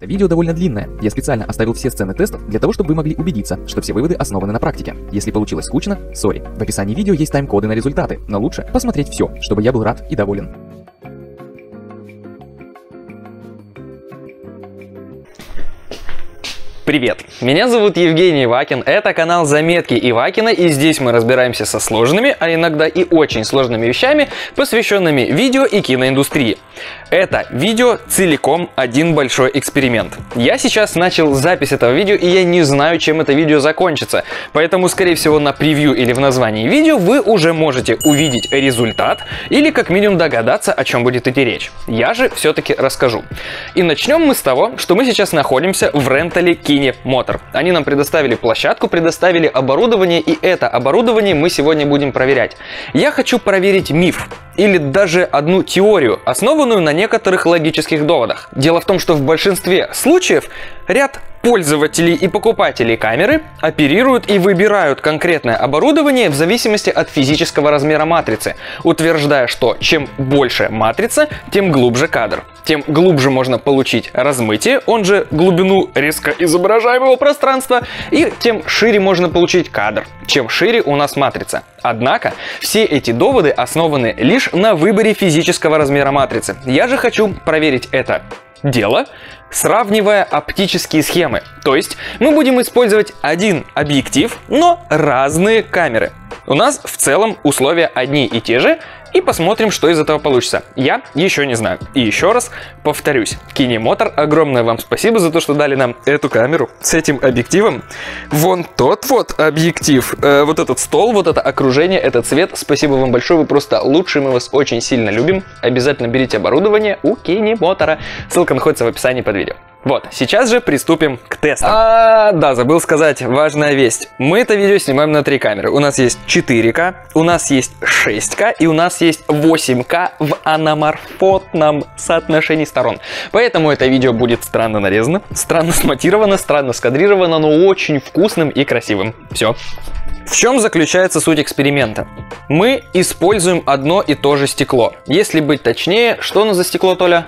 Это видео довольно длинное. Я специально оставил все сцены тестов для того, чтобы вы могли убедиться, что все выводы основаны на практике. Если получилось скучно, сори. В описании видео есть тайм-коды на результаты, но лучше посмотреть все, чтобы я был рад и доволен. Привет, меня зовут Евгений Ивакин, это канал Заметки Ивакина, и здесь мы разбираемся со сложными, а иногда и очень сложными вещами, посвященными видео и киноиндустрии. Это видео целиком один большой эксперимент. Я сейчас начал запись этого видео, и я не знаю, чем это видео закончится, поэтому, скорее всего, на превью или в названии видео вы уже можете увидеть результат или как минимум догадаться, о чем будет идти речь. Я же все-таки расскажу. И начнем мы с того, что мы сейчас находимся в рентале Kine Motor. Они нам предоставили площадку, предоставили оборудование, и это оборудование мы сегодня будем проверять. Я хочу проверить миф, или даже одну теорию, основанную на некоторых логических доводах. Дело в том, что в большинстве случаев ряд пользователей и покупателей камеры оперируют и выбирают конкретное оборудование в зависимости от физического размера матрицы, утверждая, что чем больше матрица, тем глубже кадр. Тем глубже можно получить размытие, он же глубину резко изображаемого пространства, и тем шире можно получить кадр, чем шире у нас матрица. Однако, все эти доводы основаны лишь на выборе физического размера матрицы. Я же хочу проверить это дело, сравнивая оптические схемы. То есть мы будем использовать один объектив, но разные камеры. У нас в целом условия одни и те же, и посмотрим, что из этого получится. Я еще не знаю. И еще раз повторюсь, Кинемотор, огромное вам спасибо за то, что дали нам эту камеру с этим объективом. Вон тот вот объектив, э, вот этот стол, вот это окружение, этот цвет. Спасибо вам большое, вы просто лучшие, мы вас очень сильно любим. Обязательно берите оборудование у Кинемотора. Ссылка находится в описании под видео. Вот, сейчас же приступим к тестам. А, да, забыл сказать, важная весть. Мы это видео снимаем на три камеры. У нас есть 4К, у нас есть 6К и у нас есть 8К в аноморфотном соотношении сторон. Поэтому это видео будет странно нарезано, странно смонтировано, странно скадрировано, но очень вкусным и красивым. Все. В чем заключается суть эксперимента? Мы используем одно и то же стекло. Если быть точнее, что у нас за стекло, Толя?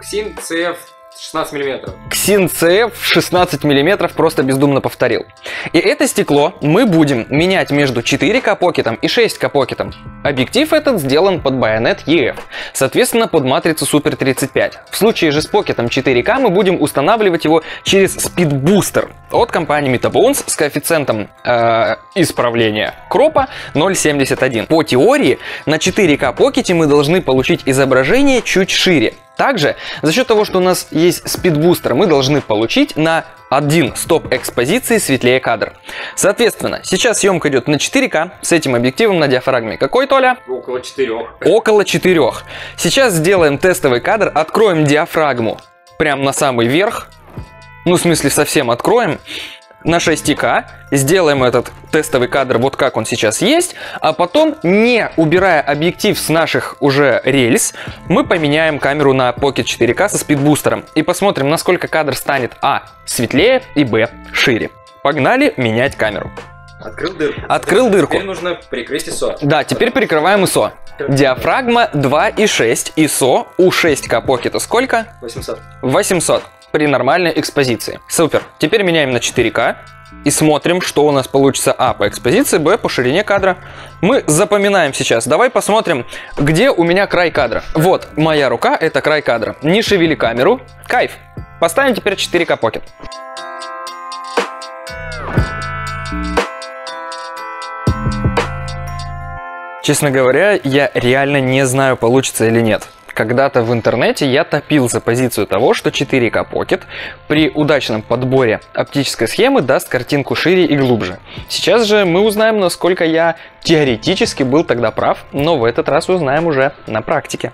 Ксин CF 16 миллиметров. Ксин CF 16 миллиметров просто бездумно повторил. И это стекло мы будем менять между 4К покетом и 6К покетом. Объектив этот сделан под байонет EF, соответственно под матрицу Super 35. В случае же с покетом 4К мы будем устанавливать его через Speed Booster от компании Metabones с коэффициентом э, исправления кропа 0.71. По теории на 4К покете мы должны получить изображение чуть шире. Также, за счет того, что у нас есть спидбустер, мы должны получить на один стоп экспозиции светлее кадр. Соответственно, сейчас съемка идет на 4К с этим объективом на диафрагме. Какой, Толя? Около 4. Около 4. Сейчас сделаем тестовый кадр, откроем диафрагму прям на самый верх. Ну, в смысле, совсем откроем на 6К, сделаем этот тестовый кадр вот как он сейчас есть, а потом, не убирая объектив с наших уже рельс, мы поменяем камеру на Pocket 4К со спидбустером и посмотрим, насколько кадр станет а. светлее и б. шире. Погнали менять камеру. Открыл дырку. Открыл дырку. Теперь нужно прикрыть ISO. Да, теперь перекрываем ISO. Диафрагма 2,6, ISO у 6К покета сколько? 800. 800 при нормальной экспозиции. Супер. Теперь меняем на 4К и смотрим, что у нас получится А по экспозиции, Б по ширине кадра. Мы запоминаем сейчас. Давай посмотрим, где у меня край кадра. Вот, моя рука – это край кадра. Не шевели камеру. Кайф. Поставим теперь 4К покет. Честно говоря, я реально не знаю, получится или нет. Когда-то в интернете я топил за позицию того, что 4К Pocket при удачном подборе оптической схемы даст картинку шире и глубже. Сейчас же мы узнаем, насколько я теоретически был тогда прав, но в этот раз узнаем уже на практике.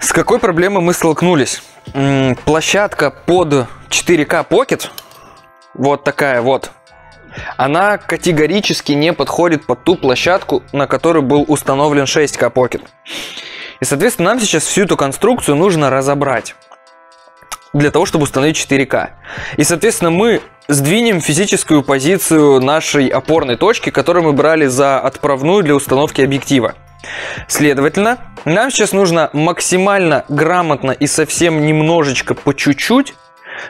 С какой проблемой мы столкнулись? Площадка под 4К Pocket, вот такая вот, она категорически не подходит под ту площадку, на которой был установлен 6К Pocket. И, соответственно, нам сейчас всю эту конструкцию нужно разобрать. для того, чтобы установить 4К. И, соответственно, мы сдвинем физическую позицию нашей опорной точки, которую мы брали за отправную для установки объектива. Следовательно, нам сейчас нужно максимально грамотно и совсем немножечко по чуть-чуть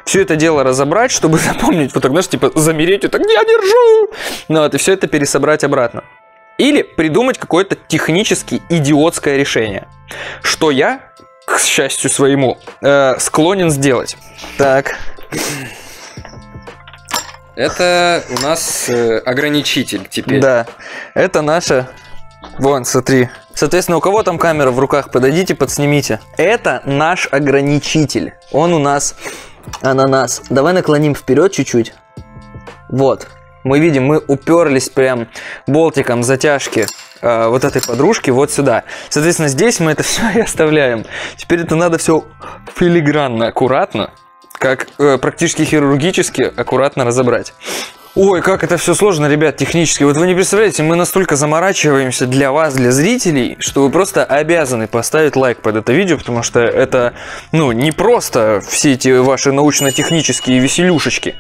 все это дело разобрать, чтобы запомнить, вот так, знаешь, типа замереть, вот так, я держу! Ну вот, и все это пересобрать обратно. Или придумать какое-то технически идиотское решение, что я, к счастью своему, э, склонен сделать. Так, Это у нас э, ограничитель теперь. да, это наша... Вон, смотри. Соответственно, у кого там камера в руках, подойдите, подснимите. Это наш ограничитель. Он у нас ананас. Давай наклоним вперед чуть-чуть. Вот. Мы видим, мы уперлись прям болтиком затяжки э, вот этой подружки вот сюда. Соответственно, здесь мы это все и оставляем. Теперь это надо все филигранно, аккуратно, как э, практически хирургически аккуратно разобрать. Ой, как это все сложно, ребят, технически. Вот вы не представляете, мы настолько заморачиваемся для вас, для зрителей, что вы просто обязаны поставить лайк под это видео, потому что это, ну, не просто все эти ваши научно-технические веселюшечки.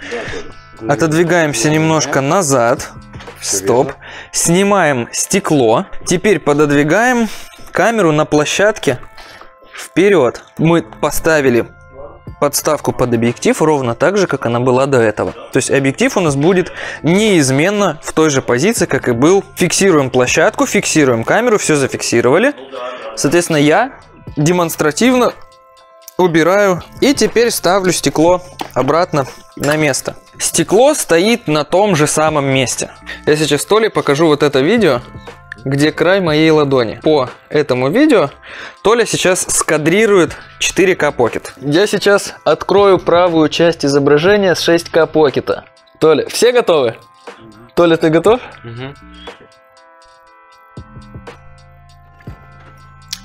Отодвигаемся немножко назад. Стоп. Снимаем стекло. Теперь пододвигаем камеру на площадке вперед. Мы поставили подставку под объектив ровно так же, как она была до этого. То есть объектив у нас будет неизменно в той же позиции, как и был. Фиксируем площадку, фиксируем камеру, все зафиксировали. Соответственно, я демонстративно убираю и теперь ставлю стекло обратно на место. Стекло стоит на том же самом месте. Я сейчас Толе покажу вот это видео, где край моей ладони. По этому видео Толя сейчас скадрирует 4К Pocket. Я сейчас открою правую часть изображения с 6К Pocket. Толя, все готовы? Толя, ты готов? Мгм.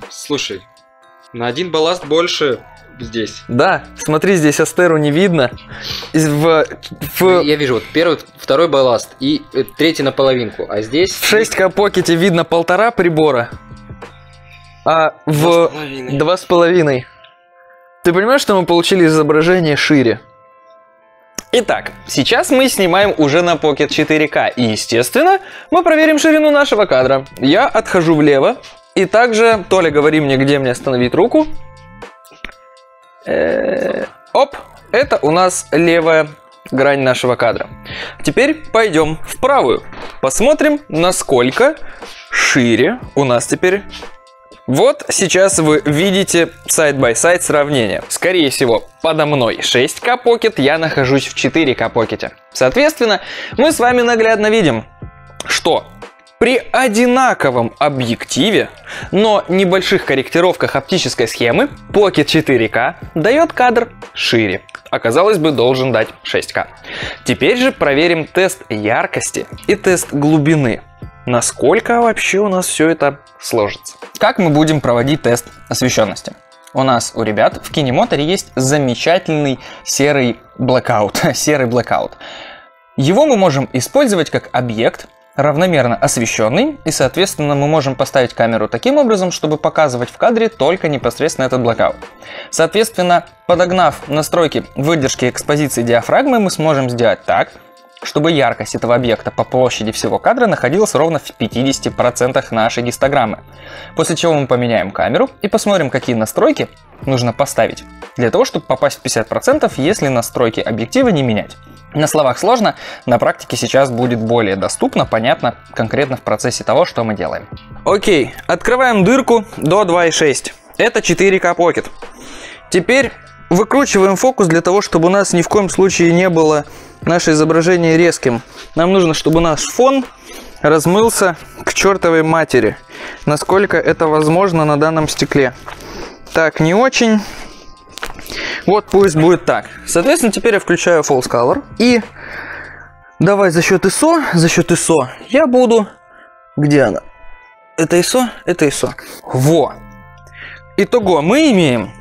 Слушай, на один балласт больше здесь. Да, смотри, здесь астеру не видно. В, в, Я вижу, вот первый, второй балласт и э, третий наполовинку, а здесь... в 6К Pocket видно полтора прибора, а в два с половиной. Ты понимаешь, что мы получили изображение шире? Итак, сейчас мы снимаем уже на Pocket 4К, и, естественно, мы проверим ширину нашего кадра. Я отхожу влево, и также, Толя, говори мне, где мне остановить руку. Э, Оп, это у нас левая грань нашего кадра. Теперь пойдем в правую. Посмотрим, насколько шире у нас теперь вот сейчас вы видите side-by-side сравнение. Скорее всего, подо мной 6К Pocket, я нахожусь в 4К Pocket. Соответственно, мы с вами наглядно видим, что при одинаковом объективе, но небольших корректировках оптической схемы, Pocket 4К дает кадр шире. А казалось бы, должен дать 6К. Теперь же проверим тест яркости и тест глубины. Насколько вообще у нас все это сложится. Как мы будем проводить тест освещенности? У нас у ребят в кинемоторе есть замечательный серый blackout, серый blackout. Его мы можем использовать как объект, равномерно освещенный, и, соответственно, мы можем поставить камеру таким образом, чтобы показывать в кадре только непосредственно этот blackout. Соответственно, подогнав настройки выдержки экспозиции диафрагмы, мы сможем сделать так, чтобы яркость этого объекта по площади всего кадра находилась ровно в 50% нашей гистограммы. После чего мы поменяем камеру и посмотрим, какие настройки нужно поставить для того, чтобы попасть в 50%, если настройки объектива не менять. На словах сложно, на практике сейчас будет более доступно, понятно, конкретно в процессе того, что мы делаем. Окей, открываем дырку до 2.6. Это 4К Pocket. Теперь выкручиваем фокус для того, чтобы у нас ни в коем случае не было наше изображение резким. Нам нужно, чтобы наш фон размылся к чертовой матери. Насколько это возможно на данном стекле. Так, не очень. Вот пусть будет так. Соответственно, теперь я включаю False Color. И давай за счет ISO, за счет ISO я буду... Где она? Это ISO? Это ISO. Во. Итого мы имеем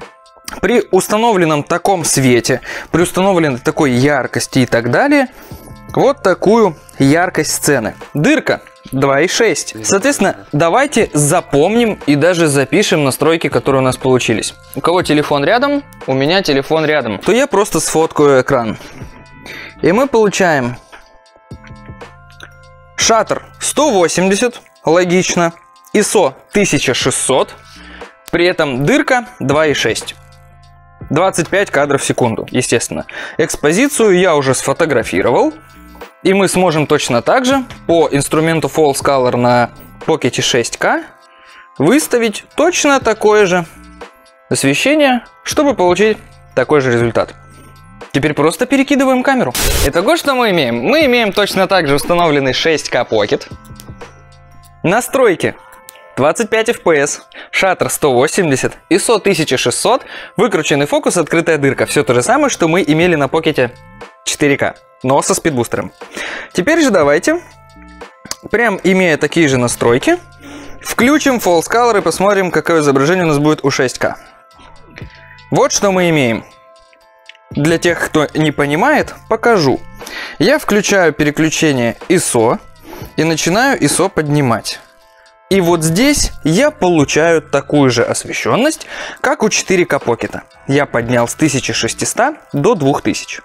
при установленном таком свете, при установленной такой яркости и так далее, вот такую яркость сцены. Дырка 2,6. Соответственно, давайте запомним и даже запишем настройки, которые у нас получились. У кого телефон рядом, у меня телефон рядом. То я просто сфоткаю экран. И мы получаем шаттер 180, логично, ISO 1600, при этом дырка 2,6. 25 кадров в секунду, естественно. Экспозицию я уже сфотографировал. И мы сможем точно так же по инструменту False Color на Pocket 6K выставить точно такое же освещение, чтобы получить такой же результат. Теперь просто перекидываем камеру. Итого, что мы имеем? Мы имеем точно так же установленный 6К Pocket. Настройки 25 FPS, шаттер 180, ISO 1600, выкрученный фокус, открытая дырка. Все то же самое, что мы имели на покете 4К, но со спидбустером. Теперь же давайте, прям имея такие же настройки, включим False Color и посмотрим, какое изображение у нас будет у 6К. Вот что мы имеем. Для тех, кто не понимает, покажу. Я включаю переключение ISO и начинаю ISO поднимать. И вот здесь я получаю такую же освещенность, как у 4К Pocket. Я поднял с 1600 до 2000.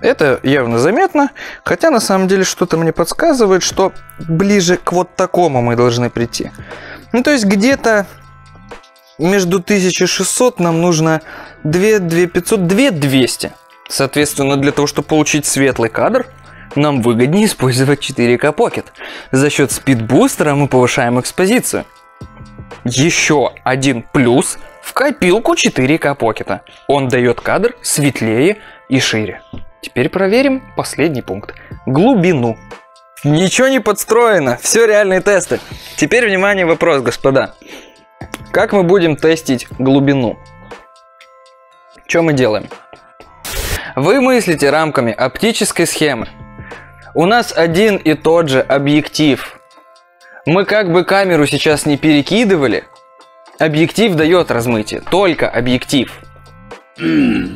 Это явно заметно, хотя на самом деле что-то мне подсказывает, что ближе к вот такому мы должны прийти. Ну то есть где-то между 1600 нам нужно 2 2500, 2200. Соответственно, для того, чтобы получить светлый кадр, нам выгоднее использовать 4К Pocket. За счет спидбустера мы повышаем экспозицию. Еще один плюс в копилку 4К Pocket. Он дает кадр светлее и шире. Теперь проверим последний пункт. Глубину. Ничего не подстроено, все реальные тесты. Теперь, внимание, вопрос, господа. Как мы будем тестить глубину? Что мы делаем? Вы мыслите рамками оптической схемы. У нас один и тот же объектив. Мы как бы камеру сейчас не перекидывали, объектив дает размытие, только объектив.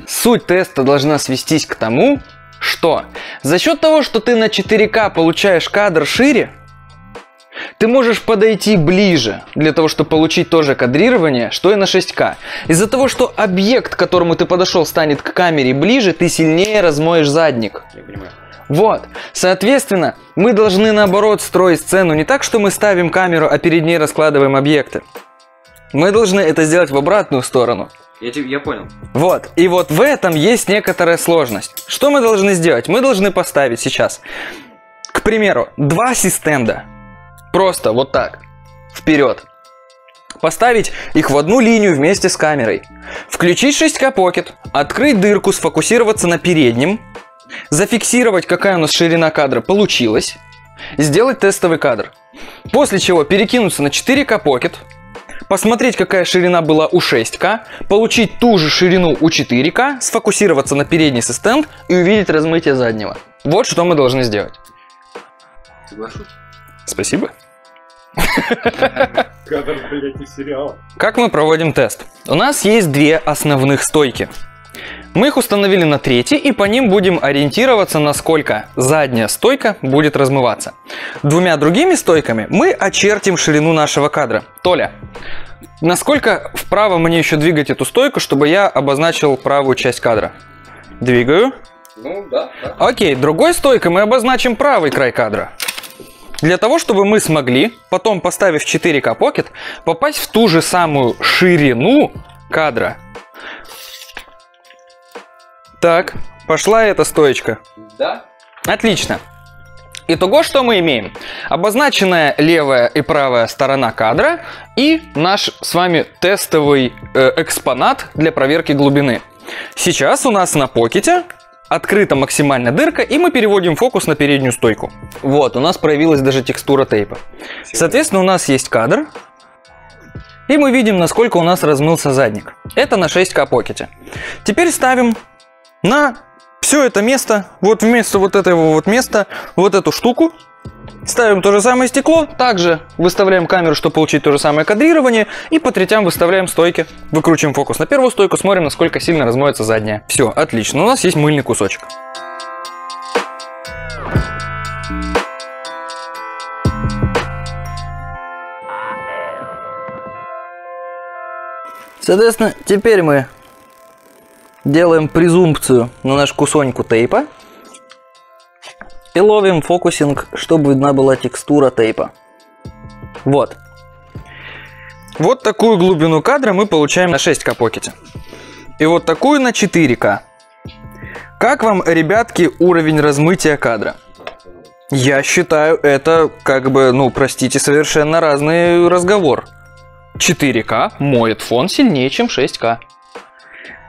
Суть теста должна свестись к тому, что за счет того, что ты на 4К получаешь кадр шире, ты можешь подойти ближе для того, чтобы получить то же кадрирование, что и на 6К. Из-за того, что объект, к которому ты подошел, станет к камере ближе, ты сильнее размоешь задник. Я понимаю. Вот. Соответственно, мы должны наоборот строить сцену не так, что мы ставим камеру, а перед ней раскладываем объекты. Мы должны это сделать в обратную сторону. Я, тебе- я понял. Вот. И вот в этом есть некоторая сложность. Что мы должны сделать? Мы должны поставить сейчас, к примеру, два систенда. Просто вот так. Вперед. Поставить их в одну линию вместе с камерой. Включить 6К Pocket, открыть дырку, сфокусироваться на переднем, зафиксировать, какая у нас ширина кадра получилась, сделать тестовый кадр. После чего перекинуться на 4К Pocket, посмотреть, какая ширина была у 6К, получить ту же ширину у 4К, сфокусироваться на передний стенд и увидеть размытие заднего. Вот что мы должны сделать. Соглашусь. Спасибо. Кадр, блядь, из сериала. Как мы проводим тест? У нас есть две основных стойки. Мы их установили на третьей и по ним будем ориентироваться, насколько задняя стойка будет размываться. Двумя другими стойками мы очертим ширину нашего кадра. Толя, насколько вправо мне еще двигать эту стойку, чтобы я обозначил правую часть кадра? Двигаю. Ну, да, да. Окей, другой стойкой мы обозначим правый край кадра. Для того, чтобы мы смогли, потом поставив 4К Pocket, попасть в ту же самую ширину кадра. Так, пошла эта стоечка. Да? Отлично. Итого, что мы имеем? Обозначенная левая и правая сторона кадра и наш с вами тестовый э, экспонат для проверки глубины. Сейчас у нас на покете открыта максимальная дырка, и мы переводим фокус на переднюю стойку. Вот, у нас проявилась даже текстура тейпа. Соответственно, у нас есть кадр, и мы видим, насколько у нас размылся задник. Это на 6К покете. Теперь ставим на все это место, вот вместо вот этого вот места, вот эту штуку, Ставим то же самое стекло, также выставляем камеру, чтобы получить то же самое кадрирование, и по третям выставляем стойки, выкручиваем фокус на первую стойку, смотрим, насколько сильно размоется задняя. Все, отлично, у нас есть мыльный кусочек. Соответственно, теперь мы делаем презумпцию на наш кусоньку тейпа и ловим фокусинг, чтобы видна была текстура тейпа. Вот. Вот такую глубину кадра мы получаем на 6К покете. И вот такую на 4К. Как вам, ребятки, уровень размытия кадра? Я считаю, это как бы, ну, простите, совершенно разный разговор. 4К моет фон сильнее, чем 6К.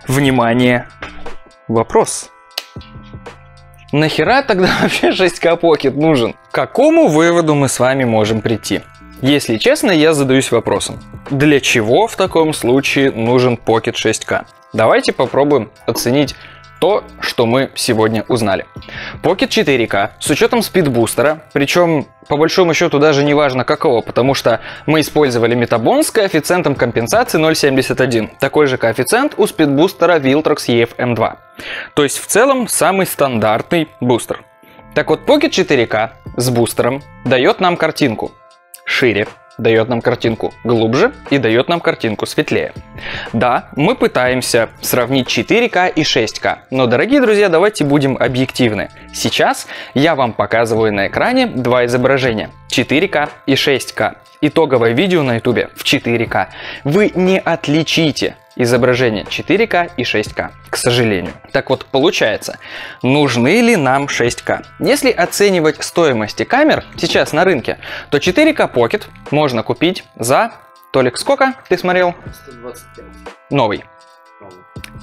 Внимание! Вопрос. Нахера тогда вообще 6К Pocket нужен? К какому выводу мы с вами можем прийти? Если честно, я задаюсь вопросом. Для чего в таком случае нужен Pocket 6К? Давайте попробуем оценить то, что мы сегодня узнали. Pocket 4K с учетом спидбустера, причем по большому счету даже не важно какого, потому что мы использовали метабон с коэффициентом компенсации 0.71. Такой же коэффициент у спидбустера Viltrox EF-M2. То есть в целом самый стандартный бустер. Так вот, Pocket 4K с бустером дает нам картинку шире, дает нам картинку глубже и дает нам картинку светлее. Да, мы пытаемся сравнить 4К и 6К, но, дорогие друзья, давайте будем объективны. Сейчас я вам показываю на экране два изображения 4К и 6К. Итоговое видео на YouTube в 4К. Вы не отличите изображение 4К и 6К, к сожалению. Так вот, получается, нужны ли нам 6К? Если оценивать стоимости камер сейчас на рынке, то 4К Pocket можно купить за... Толик, сколько ты смотрел? 125. Новый.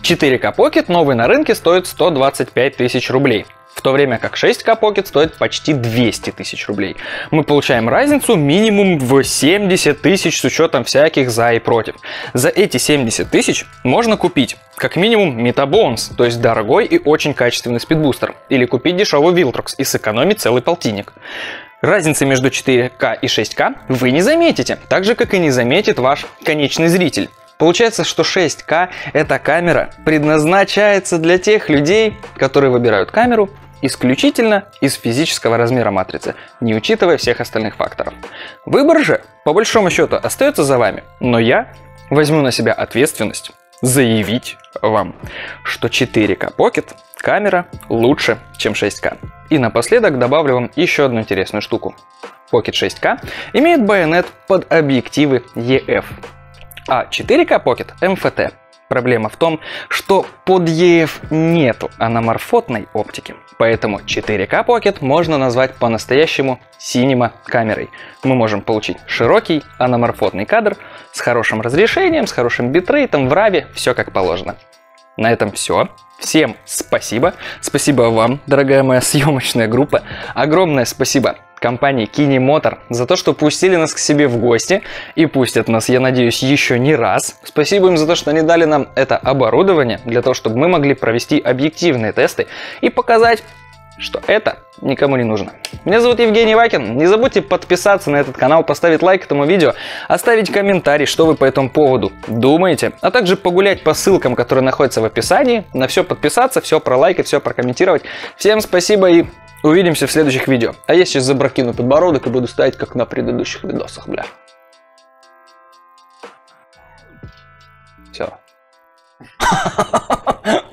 4К Pocket новый на рынке стоит 125 тысяч рублей в то время как 6К Pocket стоит почти 200 тысяч рублей. Мы получаем разницу минимум в 70 тысяч с учетом всяких за и против. За эти 70 тысяч можно купить как минимум Metabones, то есть дорогой и очень качественный спидбустер, или купить дешевый Viltrox и сэкономить целый полтинник. Разницы между 4К и 6К вы не заметите, так же как и не заметит ваш конечный зритель. Получается, что 6К эта камера предназначается для тех людей, которые выбирают камеру исключительно из физического размера матрицы, не учитывая всех остальных факторов. Выбор же, по большому счету, остается за вами, но я возьму на себя ответственность заявить вам, что 4К Pocket камера лучше, чем 6К. И напоследок добавлю вам еще одну интересную штуку. Pocket 6K имеет байонет под объективы EF, а 4К Pocket MFT. Проблема в том, что под EF нету аноморфотной оптики, поэтому 4К Pocket можно назвать по-настоящему синема камерой. Мы можем получить широкий аноморфотный кадр с хорошим разрешением, с хорошим битрейтом, в RAW, все как положено. На этом все. Всем спасибо. Спасибо вам, дорогая моя съемочная группа. Огромное спасибо компании Kinemotor за то, что пустили нас к себе в гости и пустят нас, я надеюсь, еще не раз. Спасибо им за то, что они дали нам это оборудование для того, чтобы мы могли провести объективные тесты и показать что это никому не нужно. Меня зовут Евгений Вакин. Не забудьте подписаться на этот канал, поставить лайк этому видео, оставить комментарий, что вы по этому поводу думаете, а также погулять по ссылкам, которые находятся в описании, на все подписаться, все пролайкать, все прокомментировать. Всем спасибо и Увидимся в следующих видео. А я сейчас запрокину подбородок и буду стоять, как на предыдущих видосах, бля. Все.